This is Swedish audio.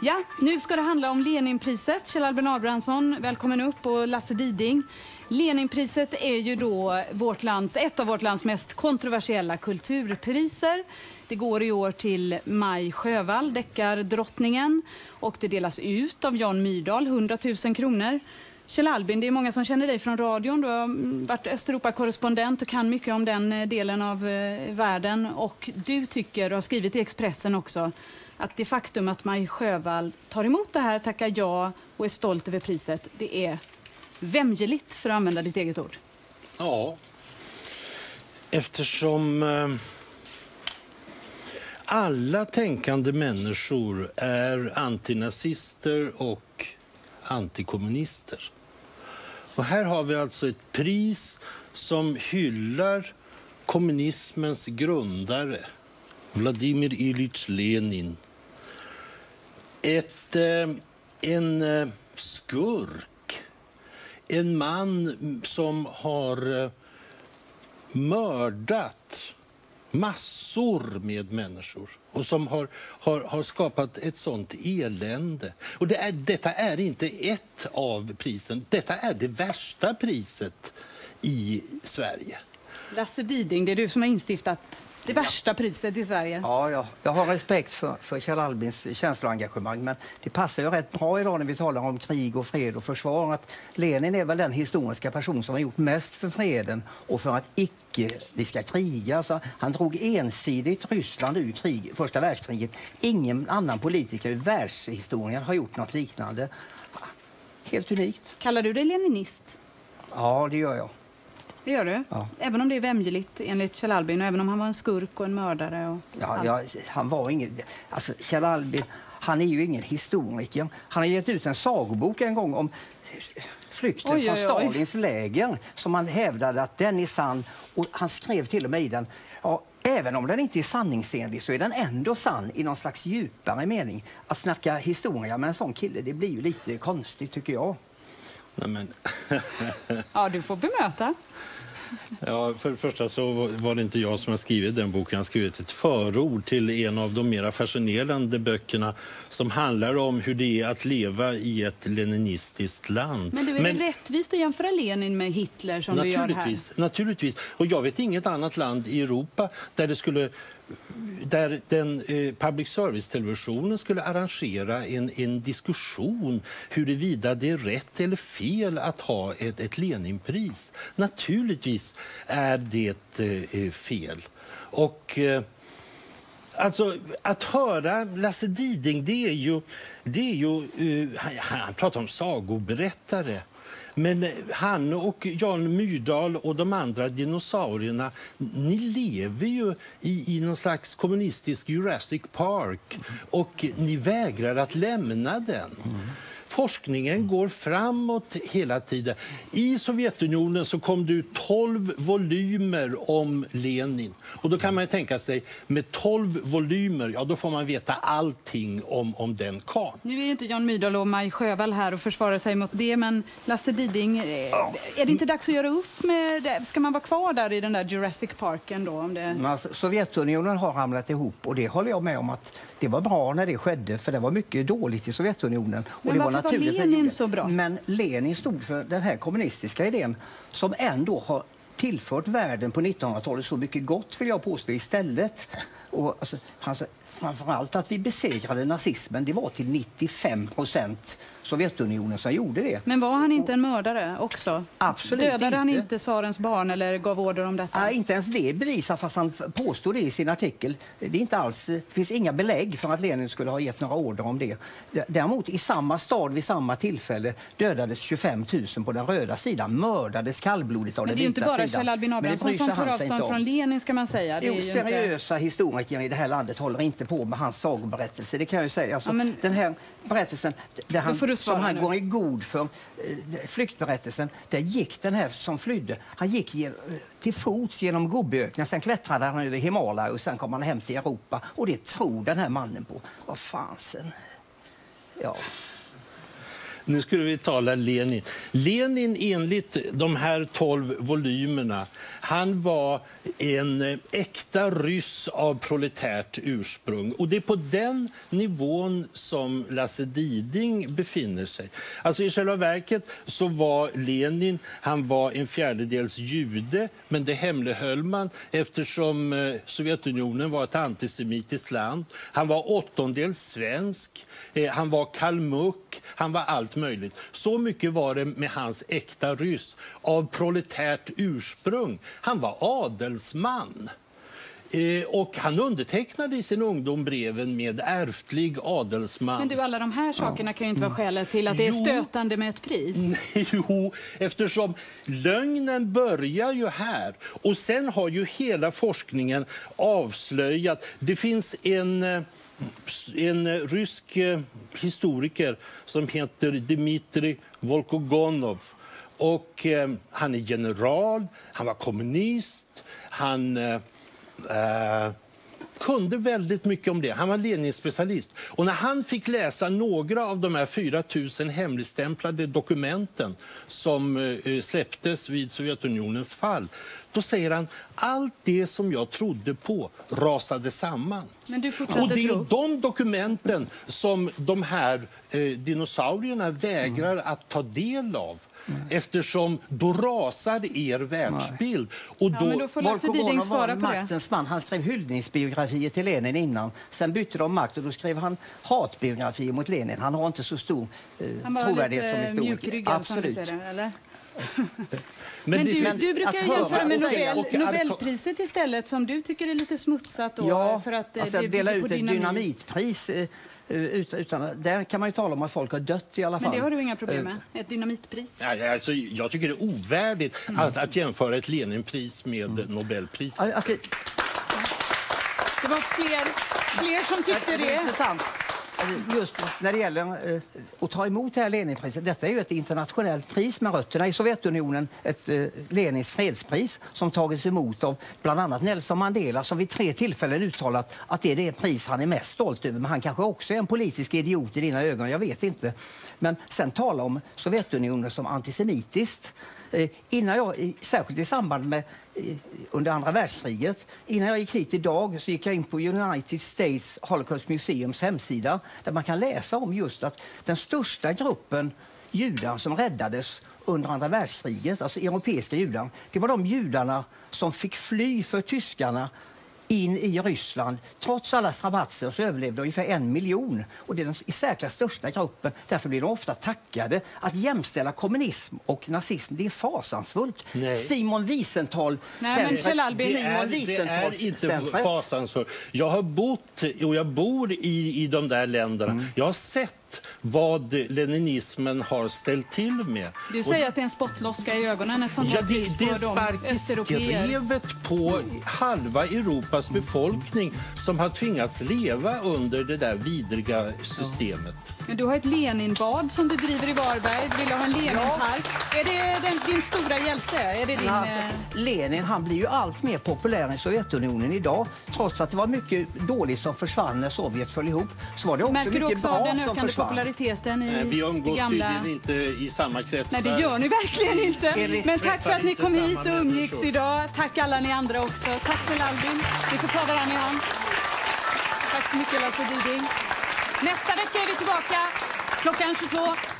Ja, nu ska det handla om Leninpriset. Kjell Albin Abrahamsson, välkommen upp och Lasse Diding. Leninpriset är ju då vårt lands, ett av vårt lands mest kontroversiella kulturpriser. Det går i år till Maj Sjövall, deckardrottningen. Och det delas ut av Jan Myrdal, 100 000 kronor. Kjell Albin, det är många som känner dig från radion. Du har mm, varit Östeuropakorrespondent och kan mycket om den eh, delen av eh, världen. Och du tycker, och har skrivit i Expressen också, att det faktum att Maj Sjövall tar emot det här, tackar ja och är stolt över priset, det är vämjeligt, för att använda ditt eget ord. Ja, eftersom eh, alla tänkande människor är antinazister och antikommunister. Och här har vi alltså ett pris som hyllar kommunismens grundare, Vladimir Ilyich Lenin. Ett, eh, en eh, skurk, en man mm, som har eh, mördat massor med människor och som har, har, har skapat ett sånt elände. Och det är, detta är inte ett av prisen, detta är det värsta priset i Sverige. Lasse Diding, det är du som har instiftat det värsta priset i Sverige. Ja, ja, jag har respekt för, för Kjell Albins känsloengagemang men det passar ju rätt bra idag när vi talar om krig och fred och försvar att Lenin är väl den historiska person som har gjort mest för freden och för att icke vi ska kriga. Alltså, han drog ensidigt Ryssland ur krig, första världskriget. Ingen annan politiker i världshistorien har gjort något liknande. Helt unikt. Kallar du dig leninist? Ja, det gör jag. Det gör du? Ja. Även om det är vämjeligt enligt Kjell Albin och även om han var en skurk och en mördare? Och Ja, ja, han var ingen... Alltså, Kjell Albin, han är ju ingen historiker. Han har gett ut en sagobok en gång om flykten Oj, från oj, oj. Stalins läger som han hävdade att den är sann. Och han skrev till och med i den ja, Även om den inte är sanningsenlig så är den ändå sann i någon slags djupare mening. Att snacka historia med en sån kille det blir ju lite konstigt tycker jag. Nej, men, ja, du får bemöta. Ja, för det första så var det inte jag som har skrivit den boken. Jag har skrivit ett förord till en av de mera fascinerande böckerna som handlar om hur det är att leva i ett leninistiskt land. Men du, är det rättvist att jämföra Lenin med Hitler som du gör här? Naturligtvis. Och jag vet inget annat land i Europa där det skulle där den eh, public service-televisionen skulle arrangera en, en diskussion huruvida det är rätt eller fel att ha ett, ett Leninpris. Naturligtvis är det eh, eh fel. Och... Eh, Alltså, att höra Lasse Diding, det är ju... Det är ju uh, han, han pratar om sagoberättare. Men eh, han och Jan Myrdal och de andra dinosaurierna, ni lever ju i, i någon slags kommunistisk Jurassic Park och ni vägrar att lämna den. Forskningen går framåt hela tiden. I Sovjetunionen så kom det ut 12 volymer om Lenin. Och då kan man ju tänka sig, med 12 volymer, ja då får man veta allting om, om den karln. Nu är inte Jan Myrdal och Maj Sjövall här och försvarar sig mot det, men Lasse Diding, eh, är det inte dags att göra upp med det? Ska man vara kvar där i den där Jurassic Parken då? Om det... Alltså, Sovjetunionen har ramlat ihop och det håller jag med om att det var bra när det skedde för det var mycket dåligt i Sovjetunionen. Och Men det var naturligt att det Lenin gjorde. så bra? Men Lenin stod för den här kommunistiska idén som ändå har tillfört världen på 1900-talet så mycket gott vill jag påstå istället. Och, alltså, alltså, framförallt att vi besegrade nazismen, det var till 95 procent Sovjetunionen som gjorde det. Men var han inte en mördare också? Absolut Dödade han inte. inte tsarens barn eller gav order om detta? Nej, inte ens det bevisar fast han påstår det i sin artikel. Det, är inte alls, det finns inga belägg för att Lenin skulle ha gett några order om det. Däremot i samma stad vid samma tillfälle dödades 25 000 på den röda sidan, mördades kallblodigt av Men den det är ju vita inte bara sidan. Kjell Albin Men det Abrahamsson som tar avstånd inte från Lenin ska man säga. Det är Jo, ju inte... seriösa historiker i det här landet håller inte på med hans sagoberättelse. Det kan jag ju säga. Alltså, Ja, men- Den här berättelsen där han, som han nu. går i god för, eh, flyktberättelsen, där gick den här som flydde, han gick till fots genom Gobiöknen, sen klättrade han över Himalaya och sen kom han hem till Europa. Och det tror den här mannen på. Vad fansen. Ja. Nu skulle vi tala Lenin. Lenin enligt de här 12 volymerna han var en eh, äkta ryss av proletärt ursprung. Och det är på den nivån som Lasse Diding befinner sig. Alltså I själva verket så var Lenin han var en fjärdedels jude, men det hemlighöll man eftersom eh, Sovjetunionen var ett antisemitiskt land. Han var åttondels svensk, eh, han var kalmuck, han var allt möjligt. Så mycket var det med hans äkta ryss av proletärt ursprung. Han var adelsman. Eh, och han undertecknade i sin ungdom breven med ärftlig adelsman. Men du, alla de här sakerna kan ju inte vara skälet till att det är stötande med ett pris. Jo, eftersom lögnen börjar ju här. Och sen har ju hela forskningen avslöjat... Det finns en, eh, en rysk eh, historiker som heter Dmitrij Volkogonov. Och, eh, han är general, han var kommunist, han... Eh, eh, kunde väldigt mycket om det. Han var Lenin-specialist. Och när han fick läsa några av de här 4 000 hemligstämplade dokumenten som eh, släpptes vid Sovjetunionens fall, då säger han allt det som jag trodde på rasade samman. Men du Och det är tro. de dokumenten som de här eh, dinosaurierna vägrar att ta del av. Eftersom då rasar er världsbild. Och Ja, men då får Lasse Diding Volkogonov var svara på det. maktens man. Han skrev hyllningsbiografier till Lenin innan. Sen bytte de makt och då skrev han hatbiografier mot Lenin. Han har inte så stor eh, trovärdighet som historiker. mjukryggad som du Absolut. säger det, eller? Men Men du, men du brukar ju jämföra med Nobel, Nobelpriset istället som du tycker är lite smutsat då, Ja, för att eh, alltså det att dela ut på ett dynamit. dynamitpris. eh, eh, Utan, utan, där kan man ju tala om att folk har dött i alla fall. Men det har du inga problem med? Ett dynamitpris? Ja, alltså, jag tycker det är ovärdigt att, att jämföra ett Leninpris med Nobelpriset. Alltså, Det var fler, fler som tyckte det är det. Alltså, just när det gäller eh, att ta emot det här Leninpriset. Detta är ju ett internationellt pris med rötterna i Sovjetunionen. Ett eh, Lenins fredspris som tagits emot av bland annat Nelson Mandela som vid tre tillfällen uttalat att det är det pris han är mest stolt över. Men han kanske också är en politisk idiot i dina ögon, jag vet inte. Men sen tala om Sovjetunionen som antisemitiskt. Eh, innan jag, särskilt i samband med eh, under andra världskriget. Innan jag gick hit idag så gick jag in på United States Holocaust Museums hemsida där man kan läsa om just att den största gruppen judar som räddades under andra världskriget, alltså europeiska judar, det var de judarna som fick fly för tyskarna in i Ryssland. Trots alla strabatser så överlevde ungefär en miljon. Och det är den i särklass största gruppen. Därför blir de ofta tackade. Att jämställa kommunism och nazism, det är fasansfullt. Nej. Simon Wiesenthal... Nej, men Kjell Albin- Det Simon är, det är inte centret. fasansfullt. Jag har bott och jag bor i, i de där länderna. Mm. Jag har sett vad leninismen har ställt till med. Du Och- säger att det är en spottloska i ögonen, ett sånt Ja, det, pris det på sparkskrevet halva Europas befolkning som har tvingats leva under det där vidriga systemet. Men du har ett Leninbad som du driver i Varberg. Du vill ha en Leninpark. Är det den, din stora hjälte? Är det din... Ja, alltså, eh, Lenin han blir ju allt mer populär i Sovjetunionen idag. Trots att det var mycket dåligt som försvann när Sovjet föll ihop så var det också Märker mycket också bra som försvann. Populariteten i Vi det umgås gamla... tydligen inte i samma kretsar. Nej, det gör ni verkligen inte. Men tack för att ni kom hit och umgicks idag. Tack alla ni andra också. Tack Kjell Albin. Vi får ta varandra i hand. Tack så mycket Lasse Diding. Nästa vecka är vi tillbaka klockan 22.